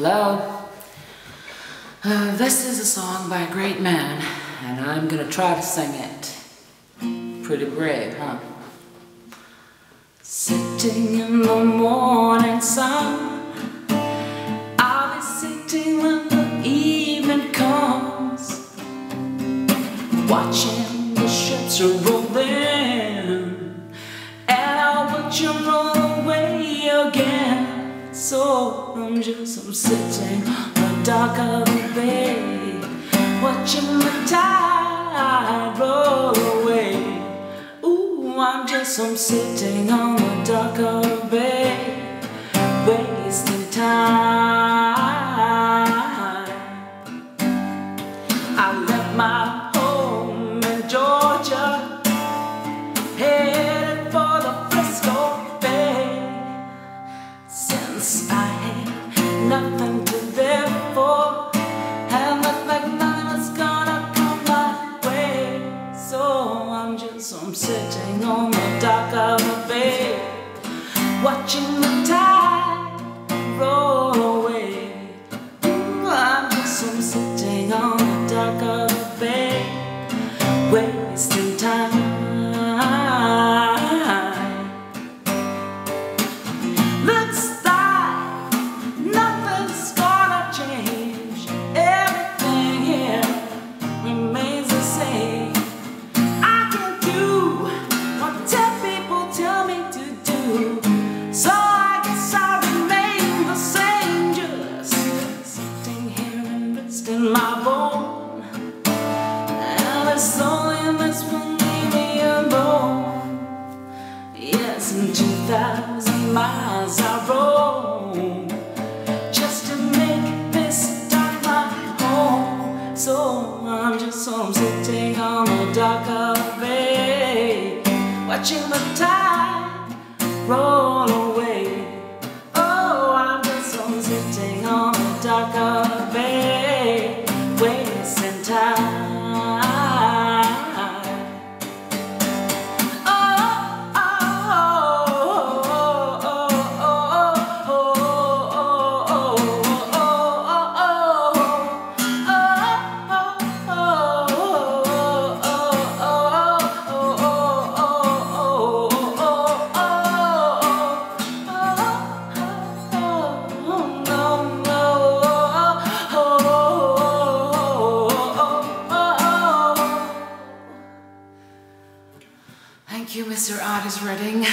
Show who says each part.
Speaker 1: Hello? Uh, this is a song by a great man, and I'm gonna try to sing it. Pretty brave, huh? Sitting in the morning sun, I'll be sitting when the evening comes, watching the ships roll So I'm just I'm sitting on the dock of the bay, watching the tide roll away. Ooh, I'm just I'm sitting on the dock of the bay, wasting time. I left my sitting on the dock of the bay, watching the tide roll away. I'm just sitting on the dock of the bay, wasting time. saw him as leave me alone. Yes, in 2,000 miles I roam just to make this dark my home. So I'm just home sitting on the dock of the bay, watching the tide roll. Thank you, Mr. Otis Redding.